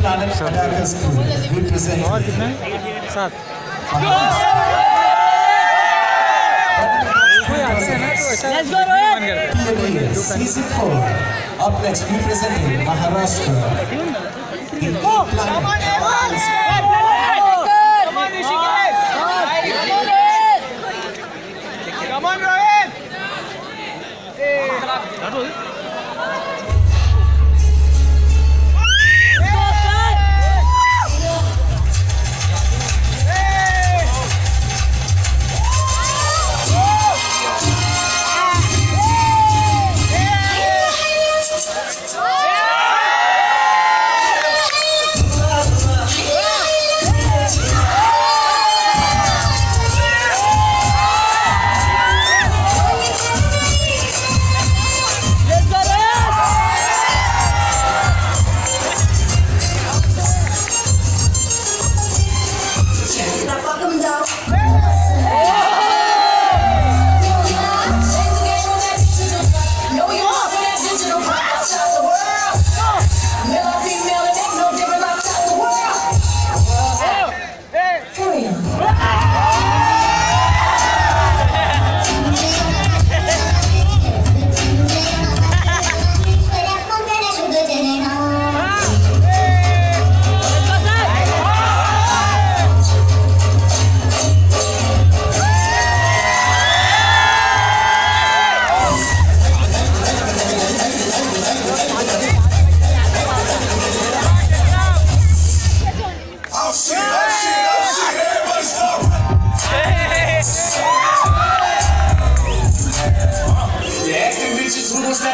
planet attackers crew representing और कितने सात कोई आते हैं ना तो ऐसा Let's go, Rohit. मन करता है। PLA Season 4. Up next, representing Maharashtra. The E-Planet